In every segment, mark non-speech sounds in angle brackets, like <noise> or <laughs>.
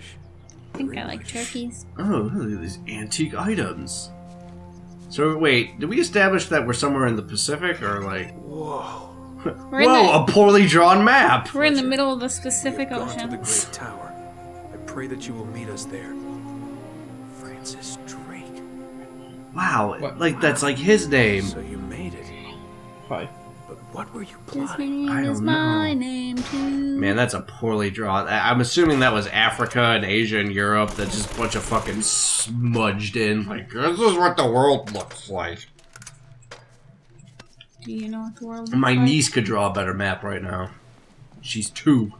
Spanish. I think I like turkeys. Oh, look at these antique items. So wait, did we establish that we're somewhere in the Pacific or like? Whoa. We're Whoa, the <laughs> a poorly drawn map. we're in the middle of the Pacific Gone to Ocean. the Great Tower. I pray that you will meet us there. Francis Drake. Wow, What? like that's like his name. So you made it. Hi. But what were you His plotting? name I is don't my know. name too. Man, that's a poorly drawn. I- I'm assuming that was Africa and Asia and Europe. That's just a bunch of fucking smudged in. Like this is what the world looks like. Do you know what the world? My looks like? niece could draw a better map right now. She's two.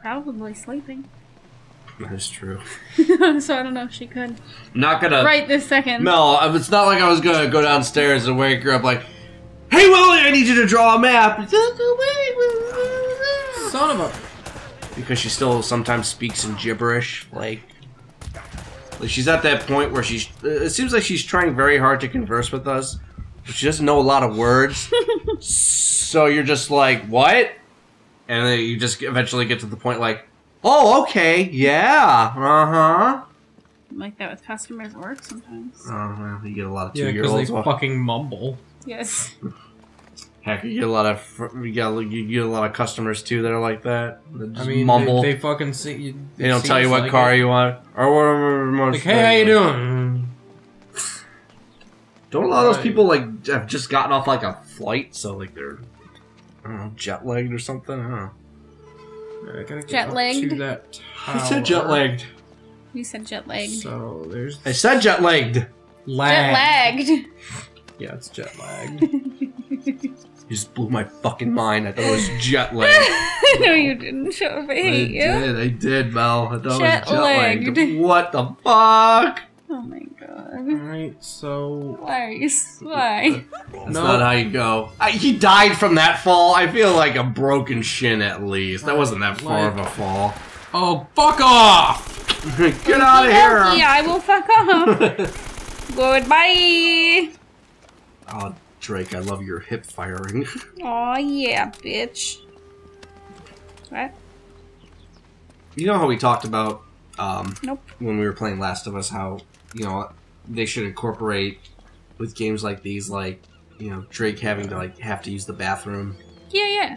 Probably sleeping. <laughs> That is true. <laughs> so I don't know if she could. I'm not gonna. right this second. No, it's not like I was gonna go downstairs and wake her up like, "Hey, Willie, I need you to draw a map." Son of a. Because she still sometimes speaks in gibberish, like. Like she's at that point where she's. It seems like she's trying very hard to converse with us, but she doesn't know a lot of words. <laughs> so you're just like, what? And then you just eventually get to the point like, oh, okay, yeah, uh huh. Like that with customers at work sometimes. Oh, well, you get a lot of two-year-olds. Yeah, because olds. they fucking mumble. Yes. Heck, you get a lot of you get you get a lot of customers too that are like that. That I mean, mumble. They, They, they fucking see you. don't tell you what like car it. you want or whatever. Like, hey, how you doing? Don't a lot of those people like have just gotten off like a flight, so like they're I don't know jet lagged or something. I don't know. I gotta get Jet lagged? To that I said jet tower. lagged. You said jet lagged. So there's I said jet lagged. lag. Jet lagged. Yeah, it's jet lagged. <laughs> You just blew my fucking mind. I thought it was jet lagged. <laughs> no, you didn't. Up. I I hate you. did. I did, Mel. I thought it was Jet lagged. <laughs> What the fuck? Oh my god. Alright, so Why are you? Why? That's No. not how you go. I, he died from that fall. I feel like a broken shin at least. That wasn't that far of a fall. oh fuck off! Get out of here! Yeah, here! I will fuck off. Goodbye. Oh, Drake, I love your hip firing. <laughs> Oh yeah, bitch. What? you know how we talked about um, Nope. when we were playing Last of Us how you know they should incorporate with games like these, like you know Drake having to like have to use the bathroom. Yeah, yeah.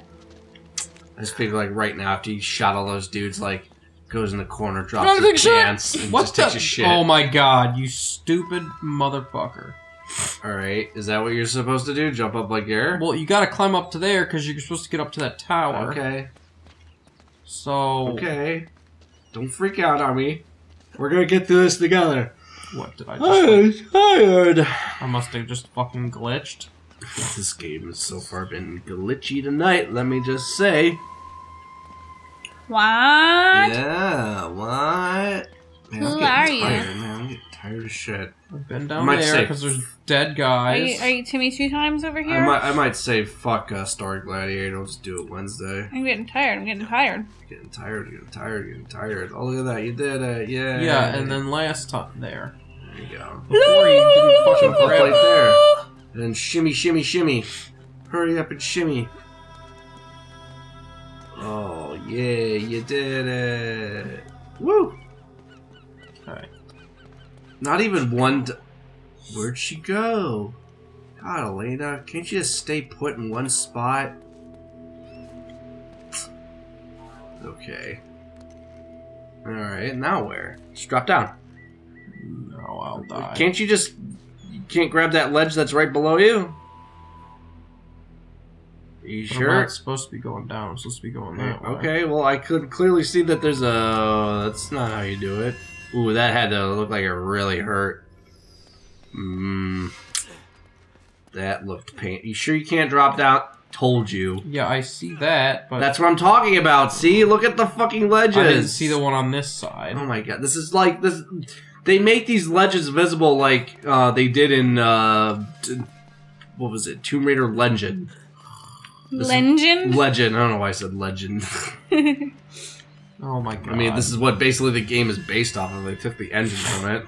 I just figure like right now after he shot all those dudes, like goes in the corner, drops Gotta a his shit. pants, and What just takes the? a shit. Oh my god, you stupid motherfucker! All right, is that what you're supposed to do? Jump up like air? Well, you gotta climb up to there because you're supposed to get up to that tower. Okay. So Okay. Don't freak out on me. We're gonna get through this together. what did I just? like, tired. I must have just fucking glitched. <laughs> This game has so far been glitchy tonight, let me just say. What? Yeah, what? Man, Who I'm are getting you? tired, man. I'm tired as shit. I've been I down might there say- because there's dead Are guys. you, are you Timmy two times over I here? might, I might say fuck uh, Star Gladiator. I'll just do it Wednesday. I'm getting tired. I'm getting tired. Getting tired, getting tired, getting tired. Oh, look at that. You did it. Yeah. yeah, and then last time there. There you go. Before you didn't fucking Jump up grab right it. there. And then shimmy, shimmy, shimmy. Hurry up and shimmy. Oh, yeah, you did it. Woo! Not even one. D- Where'd she go? God, Elena, can't you just stay put in one spot? Okay. Alright, now where? Just drop down. No, I'll die. Can't you just. You can't grab that ledge that's right below you? Are you But I'm sure? not supposed to be going down. I'm supposed to be going that way. Okay, well, I could clearly see that there's a. That's not how you do it. Ooh, that had to look like it really hurt. Mmm. That looked pain. You sure you can't drop down? Told you. Yeah, I see that, but That's what I'm talking about. See, look at the fucking ledges. I didn't see the one on this side. Oh my god, this is like this. They make these ledges visible like uh, they did in uh, t- what was it, Tomb Raider Legend. This Legend. Legend. I don't know why I said legend. <laughs> <laughs> Oh my god. I mean, this is what basically the game is based off of. They took the engine from it.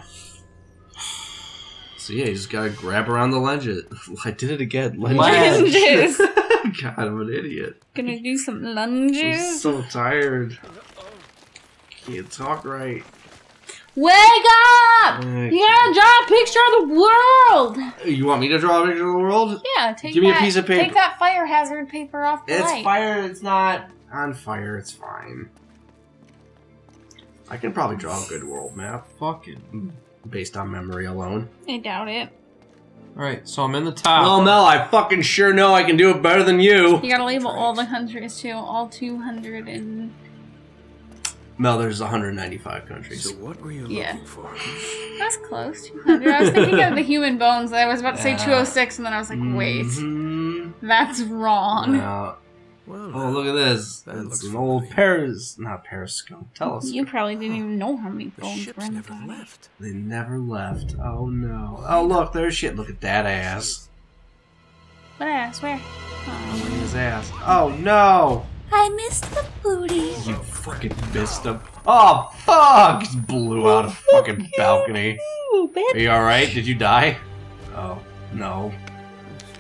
So yeah, you just gotta grab around the ledges. <laughs> I did it again. Ledges. Lunges. <laughs> God, I'm an idiot. Gonna do some I'm lunges. so tired. Can't talk right. Wake up! Wake You gotta draw a picture of the world! You want me to draw a picture of the world? Yeah, take Give me a piece of paper. Take that fire hazard paper off the It's light. fire. It's not on fire. It's fine. I can probably draw a good world map Fucking. based on memory alone. I doubt it. Alright, so I'm in the top. Well, Mel, I fucking sure know I can do it better than you. You gotta label all the countries too. All 200 and... Mel, there's 195 countries. So what were you Yeah. looking for? That's close. 200. I was thinking of the human bones. I was about to say Yeah. 206 and then I was like, wait. Mhm. That's wrong. Now- Well, oh, look at this. That It's looks an old. Paris, not periscope. Telescope. You probably didn't even know how many the bones were ships in the never body. left. They never left. Oh no. Oh look, there's shit. Look at that ass. What ass? Where? Look Oh. at his ass. Oh no. I missed the booty. You fucking missed him. Oh fuck! Just blew out a fucking balcony. Ooh, Are you alright? Did you die? Oh, no.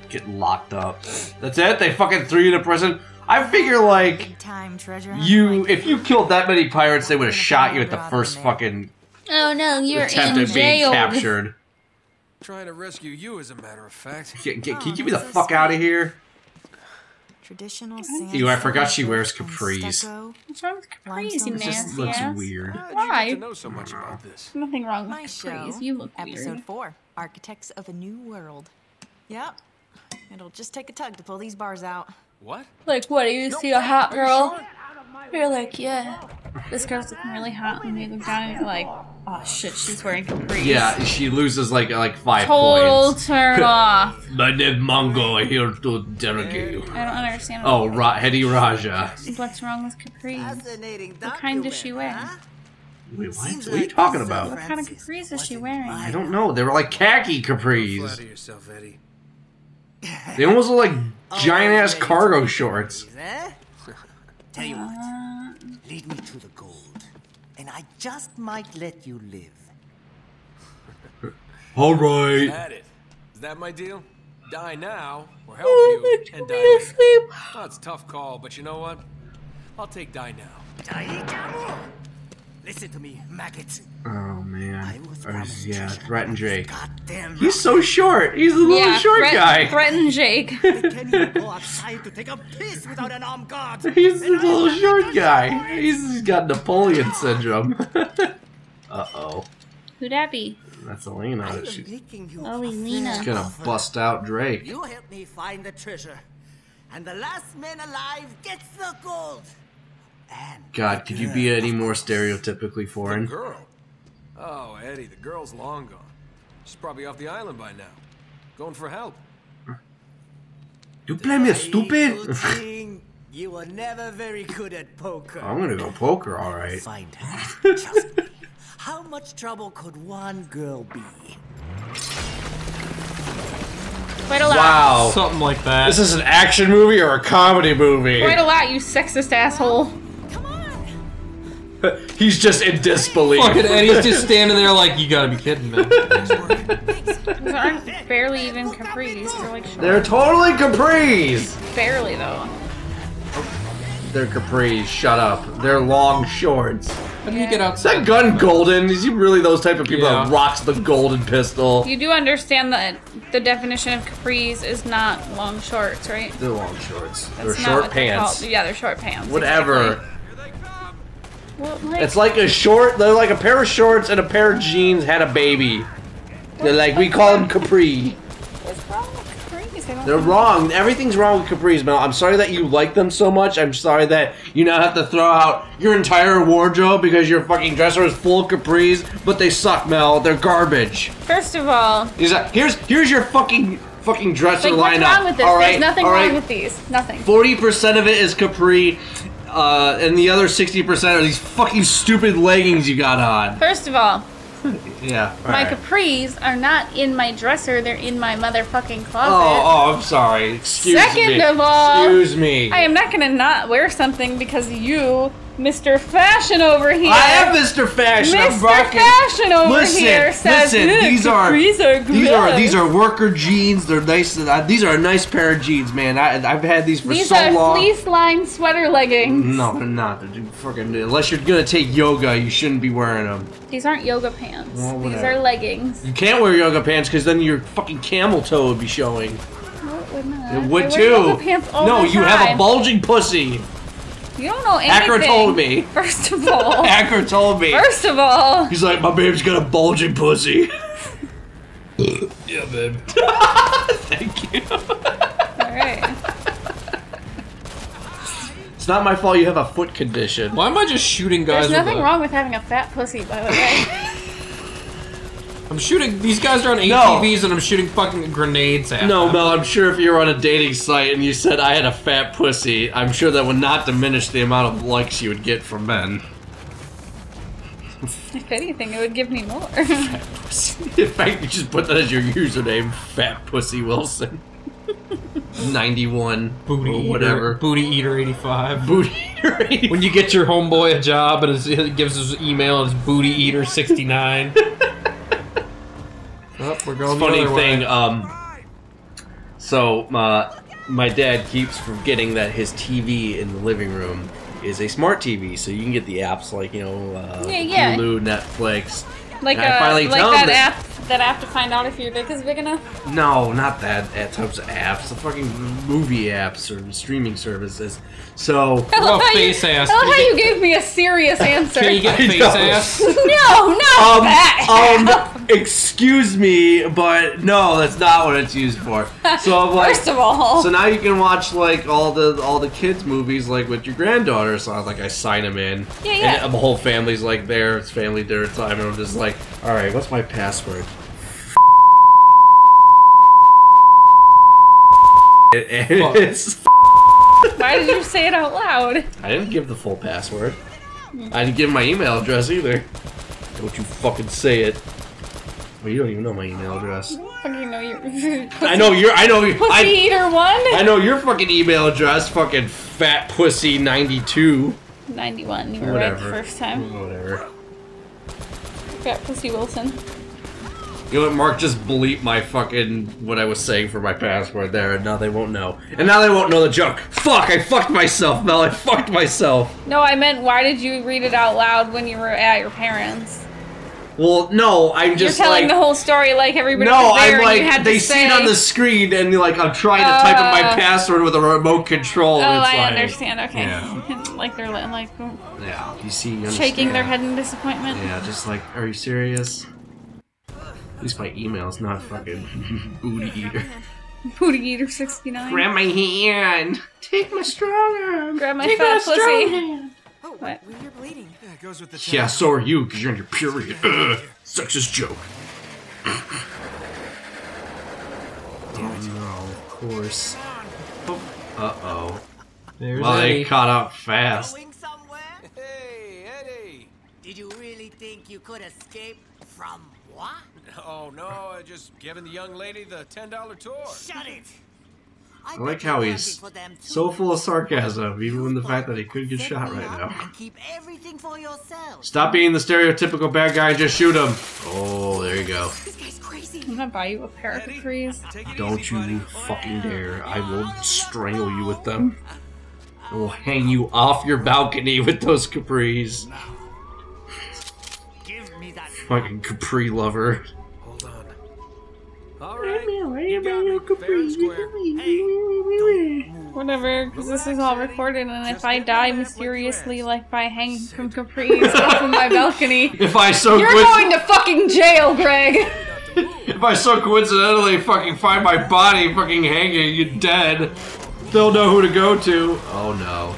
Get locked up. That's it? They fucking threw you to prison? I figure, like, time treasure. you, if you killed that many pirates, they would have shot you at the first fucking Oh no, you're attempt in at being captured. Trying to rescue you, as a matter of fact. Get, get, can you Oh, get me the that's so fuck out of here? Traditional Ew, I forgot she wears capris. stucco. What's wrong with capris, you Limestone just looks ass? weird. How'd you Why? to know so much about this? Nothing wrong with My show. capris. You look Episode weird. four. Architects of a New World. Yep. It'll just take a tug to pull these bars out. What? Like, what? Are you see a hot Are you girl? You're like, yeah. This girl's looking really hot, and you look down and you're like, oh shit, she's wearing capris. Yeah, she loses like like five Total points. turn <laughs> off. My name Mongo, I'm here to interrogate you. I don't understand. Oh, Ra- Eddie Raja. What's wrong with capris? Fascinating What kind does she wear? huh? Wait, what? What are you talking about? What kind of capris is she wearing? I don't know. They were like khaki Don't capris. flatter yourself, Eddie. They almost look like giant ass cargo shorts. eh? <laughs> Tell you what, Uh, lead me to the gold, and I just might let you live. <laughs> All right. Had it. Is that my deal? Die now, or help oh, you, and die later. asleep. Well, it's a tough call, but you know what? I'll take die now. Daikamu! Listen to me, maggot. Oh I man. was Or, yeah, treasure. threaten Jake. Goddamn. He's so short. He's a little Yeah, short threat- guy. Threaten Jake. <laughs> Can you go outside to take a piss without an armed guard? <laughs> He's a And little short guy. show. He's, he's got Napoleon syndrome. <laughs> uh oh. Who that be? That's Elena. She's Oh, Elena. fair gonna bust out Drake. You help me find the treasure, and the last man alive gets the gold. And God, could you be any more course. stereotypically The foreign? girl. Oh, Eddie, the girl's long gone. She's probably off the island by now. Going for help. You play me Hey, stupid? good You were never very good at poker. I'm gonna go poker, alright. Find her. <laughs> Trust me. How much trouble could one girl be? Quite a lot. Wow. Something like that. This is an action movie or a comedy movie? Quite a lot, you sexist asshole. Come <laughs> on! He's just in disbelief. Fucking Eddie's just standing there like, you gotta be kidding me. These aren't barely even capris. They're like short. They're totally capris. barely though. They're capris. Shut up. They're long shorts. How do you get Is outside? that gun golden? Is he really those type of people Yeah. that rocks the golden pistol? You do understand that the definition of capris is not long shorts, right? They're long shorts. That's they're not short what they're pants. called. Yeah, they're short pants. Whatever. exactly. Like, It's like a short. They're like a pair of shorts and a pair of jeans had a baby. They're like we call them capri. what's wrong with capris? Don't They're wrong. Everything's wrong with capris, Mel. I'm sorry that you like them so much. I'm sorry that you now have to throw out your entire wardrobe because your fucking dresser is full of capris. But they suck, Mel. They're garbage. First of all, He's like, here's here's your fucking fucking dresser like, lineup. what's wrong with this? All right, There's nothing all wrong with these. Nothing. Forty percent of it is capri, uh, and the other sixty percent are these fucking stupid leggings you got on. First of all, Yeah. my alright. capris are not in my dresser. They're in my motherfucking closet. Oh, oh, I'm sorry. Excuse Second me. of all, excuse me. I am not gonna not wear something because you Mr. Fashion over here. I am Mr. Fashion. Mr. Fashion over listen, here says, listen. These are capris are these are these are worker jeans. They're nice. uh, These are a nice pair of jeans, man. I, I've had these for These so long. These are fleece lined sweater leggings. No, they're not. They're fucking. Unless you're gonna take yoga, you shouldn't be wearing them. These aren't yoga pants. Well, These are leggings. You can't wear yoga pants because then your fucking camel toe would be showing. No, it would not. It would I wear too. yoga pants all no, you have a bulging pussy. You don't know anything. Hacker told me. First of all. <laughs> Hacker told me. First of all. He's like, my babe's got a bulging pussy. <laughs> yeah, babe. <laughs> Thank you. Alright. It's not my fault you have a foot condition. Why am I just shooting guys? There's with nothing a- wrong with having a fat pussy, by the way. I'm shooting. These guys are on No. ATVs, and I'm shooting fucking grenades at No, them. No, Mel, I'm sure if you were on a dating site and you said I had a fat pussy, I'm sure that would not diminish the amount of likes you would get from men. if anything, it would give me more. <laughs> Fat In fact, you just put that as your username, Fat Pussy Wilson. <laughs> 91 Booty or eater, whatever. Booty eater 85. Booty eater. When you get your homeboy a job and his, he gives his email as booty eater 69. <laughs> oh, we're going the funny other thing, way. um, so uh, my dad keeps forgetting that his TV in the living room is a smart TV, so you can get the apps like you know uh, Yeah, yeah. Hulu, Netflix. like And I uh, finally like tell that him that- app that app to find out if your dick is big enough. No, not that that types of apps. The fucking movie apps or streaming services. So <laughs> I love about how you- face ass? I love how you you gave me a serious <laughs> answer. Can you get face ass? <laughs> no, not um, that. um, excuse me, but no, that's not what it's used for. So I'm like, <laughs> First of all, So now you can watch like all the all the kids movies like with your granddaughter. So I like I sign them in. Yeah, yeah. And the whole family's like there. It's family dinner time, and I'm just like, all right, what's my password? And- and it's why did you say it out loud? I didn't give the full password. I didn't give my email address either. Don't you fucking say it. Well, you don't even know my email address. Fucking <laughs> know your I know your. I know. pussy I, eater one. I know your fucking email address. Fucking fat pussy ninety two. Ninety-one. You were right the first time. Whatever. Fat pussy Wilson. You know what, Mark? Just bleep my fucking what I was saying for my password there, and now they won't know. And now they won't know the joke. Fuck! I fucked myself, Mel. I fucked myself. No, I meant why did you read it out loud when you were at your parents? Well, no, I'm just You're telling like. the whole story like everybody no, I'm like they see say. it on the screen, and like I'm trying to type in my Uh, password with a remote control. Oh, it's I like, understand. Okay, Yeah. <laughs> like they're like Yeah, you see, you shaking their head in disappointment. Yeah, just like, are you serious? At least my email's not fucking <laughs> booty eater. <laughs> Booty eater sixty nine. Grab my hand. Take my strong arm. Grab my Take fat strong pussy. hand. Oh, What? you're bleeding. Yeah, it goes with the Yeah, so are you, because you're in your period. Ugh, sexist joke. oh no, of course. Uh oh. There's Well, they caught up fast. Going somewhere? Hey, Eddie! Did you really think you could escape from what? Oh no, I just giving the young lady the ten dollar tour. Shut it! I, I like how he's for them too. so full of sarcasm, even when the fact that he could get shot right now. Keep everything for yourself. Stop being the stereotypical bad guy and just shoot him. Oh, there you go. This guy's crazy. I'm gonna buy you a pair of capris. Don't easy, you buddy. fucking dare. I will strangle you with them. I will hang you off your balcony with those capris. Give me that. Fucking capri lover. Hold on. All right. You got me. Fair and square. Whatever, because this is all recorded, and if I die mysteriously, like by hanging from capris off of my balcony, <laughs> If I so you're coinc- going to fucking jail, Greg. <laughs> if I so coincidentally fucking find my body fucking hanging, you're dead. They'll know who to go to. Oh no.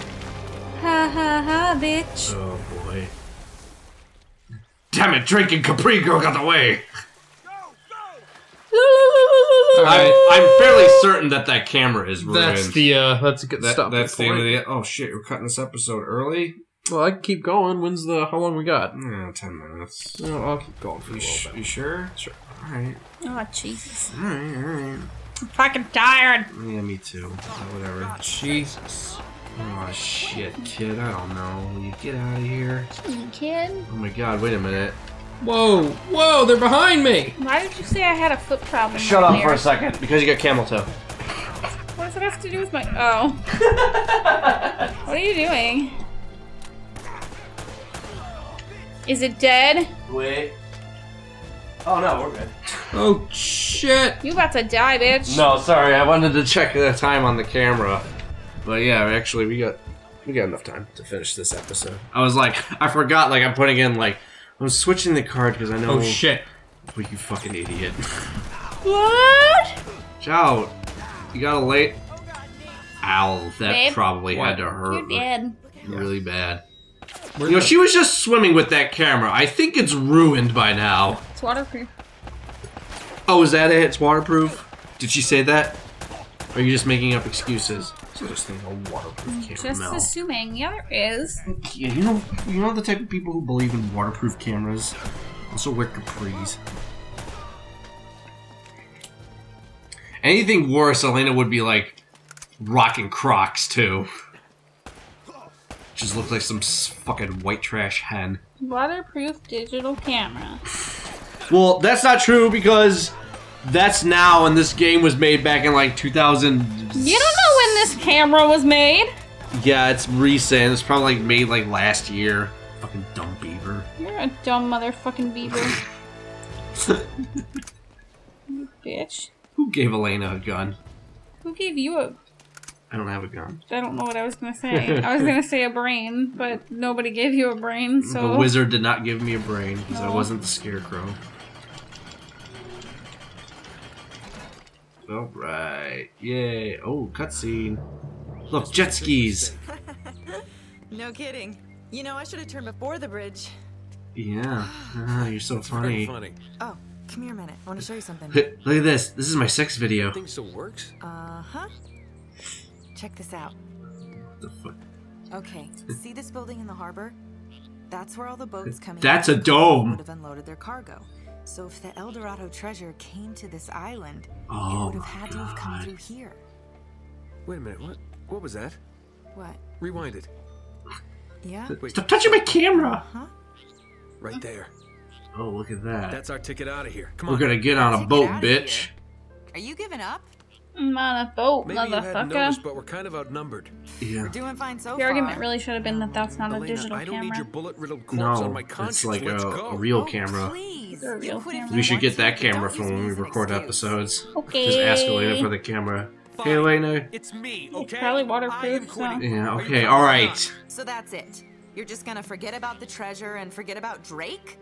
Ha ha ha, bitch. Oh boy. Damn it, drinking Capri Girl got the way. <laughs> I'm, I'm fairly certain that that camera is ruined. That's the uh that's a good That, stop that's the end of the. Oh shit, we're cutting this episode early. Well, I can keep going. When's the how long we got? Yeah, ten minutes. No, I'll keep going for a You, little bit. you sure? Sure. All right. Oh, Jesus. All right. All right. I'm fucking tired. Yeah, me too. Whatever. Jesus. Oh shit, kid. I don't know. Will you get out of here? You kid. Oh my god, wait a minute. Whoa, whoa, they're behind me. Why did you say I had a foot problem? Shut up earlier? for a second. Because you got camel toe. What does it have to do with my? Oh. <laughs> what are you doing? Is it dead? Wait. Oh no, we're good. Oh shit. You about to die, bitch. No, sorry, I wanted to check the time on the camera. But yeah, actually we got we got enough time to finish this episode. I was like, I forgot like I'm putting in like I'm switching the card because I know Oh shit. Oh, you fucking idiot. What? Chow, you got a late. Ow, that Babe? probably had to You're hurt dead. really bad. Where's You know, the- she was just swimming with that camera. I think it's ruined by now. It's waterproof. Oh, is that it? It's waterproof? Did she say that? Or are you just making up excuses? So this thing a waterproof camera. Just assuming. Yeah, there is. Yeah, you know, you know the type of people who believe in waterproof cameras. Also wear capris. Anything worse, Elena would be like rocking Crocs too. Just looks like some fucking white trash hen. Waterproof digital camera. Well, that's not true because that's now, and this game was made back in like 2000. You don't this camera was made. Yeah, it's recent. It's probably like made like last year. Fucking dumb beaver. You're a dumb motherfucking beaver. You <laughs> Bitch. Who gave Elena a gun? Who gave you a? I don't have a gun. I don't know what I was gonna say. I was gonna say a brain, but nobody gave you a brain, so. The wizard did not give me a brain because I wasn't the scarecrow. Alright. Yay. Oh, cutscene. Look, jet skis. <laughs> No kidding. You know, I should have turned before the bridge. Yeah. <sighs> Ah, you're so funny. funny. Oh, come here a minute. I want to show you something. Look at this. This is my sex video. Thing still works? Uh huh. Check this out. The fuck? Okay, <laughs> see this building in the harbor? That's where all the boats coming That's a dome. would have unloaded their cargo. So if the El Dorado treasure came to this island, oh it would have my had to have come through here. Wait a minute, what? What was that? What? Rewind it. Yeah? Wait, Stop touching my camera! Huh? right there. Oh, look at that. That's our ticket out of here. Come on. We're gonna get on a Take boat, bitch. here. Are you giving up? I'm on a boat, Maybe you hadn't motherfucker. noticed, but we're kind of outnumbered. Yeah. We're doing fine so The far. argument really should have been that that's not a Elena, digital I don't need your camera. bullet-riddled corpse No, on my conscience. it's like a, a real Oh, camera. Please. A real camera. We should get that camera for when we record episodes. Okay. Just ask Elena for the camera. Fine. Hey, Elena. It's me, It's okay? probably I waterproof, so- Yeah, okay, alright. So that's it. You're just gonna forget about the treasure and forget about Drake?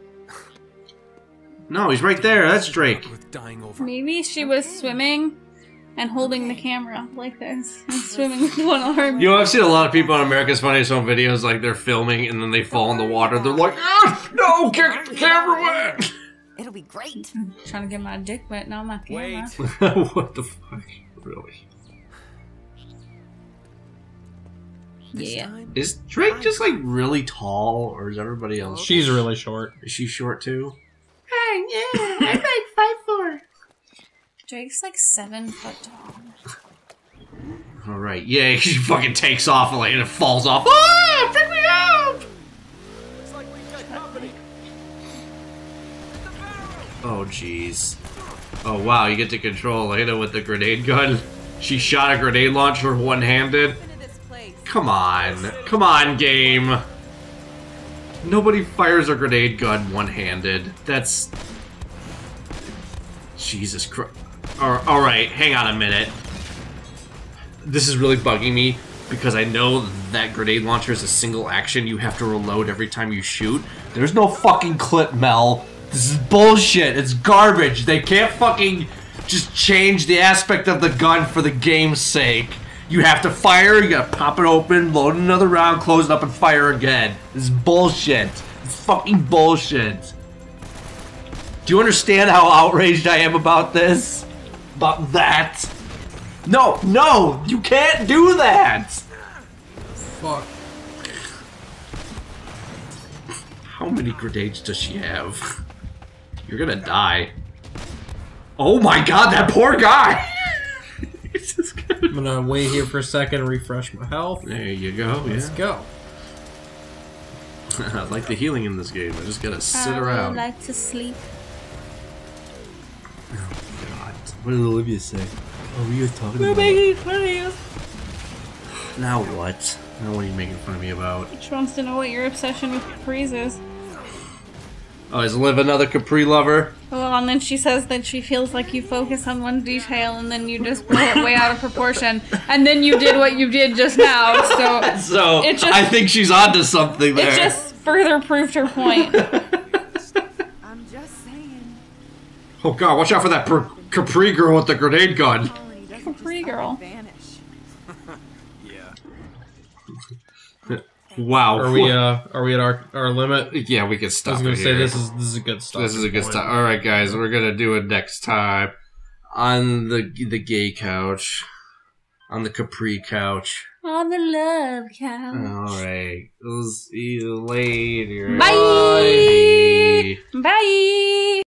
No, he's right there. That's Drake. Worth. Maybe she was swimming and holding the camera like this and swimming with one arm. You know, I've seen a lot of people on America's Funniest Home videos, like they're filming and then they fall in the water. They're like, ah, no, get the camera wet. It'll be great. <laughs> Trying to get my dick wet, not my camera. Wait. <laughs> <laughs> what the fuck? Really? Yeah. Is Drake just like really tall, or is everybody else? She's really short. Is she short too? Drake's like seven foot tall. All right, yay! <laughs> She fucking takes off and it falls off. Ah, pick me up! Oh jeez. Oh wow, you get to control Elena with the grenade gun. <laughs> She shot a grenade launcher one-handed. Come on, come on, game. Nobody fires a grenade gun one-handed. That's Jesus Christ. All right, hang on a minute. This is really bugging me because I know that grenade launcher is a single action. You have to reload every time you shoot. There's no fucking clip, Mel. This is bullshit. It's garbage. They can't fucking just change the aspect of the gun for the game's sake. You have to fire, you gotta pop it open, load another round, close it up, and fire again. This is bullshit. It's fucking bullshit. Do you understand how outraged I am about this? About that? No, no, you can't do that! Fuck. How many grenades does she have? You're gonna die. Oh my god, that poor guy! <laughs> Jesus Christ. I'm gonna wait here for a second, and refresh my health. There you go. Let's Yeah. go. <laughs> I like the healing in this game. I just gotta sit around. I would around. like to sleep. God. What did Olivia say? Oh, we were talking about. Making fun of you. Now what? Now what are you making fun of me about? She wants to know what your obsession with capris is. Oh, is Liv another Capri lover? Well, and then she says that she feels like you focus on one detail and then you just blow it way out of proportion. And then you did what you did just now, so <laughs> So It just- I think she's onto something there. it just further proved her point. <laughs> I'm just saying. Oh god, watch out for that per- Capri girl with the grenade gun. Colony doesn't Capri girl. Vanish. Yeah. Wow. Are we uh are we at our our limit? yeah, we can stop. I was gonna it say here. this is this is a good start. This is a good start. All right, guys, we're gonna do it next time on the the gay couch, on the Capri couch. On the love couch. All right, we'll see you later. Bye. Bye. Bye.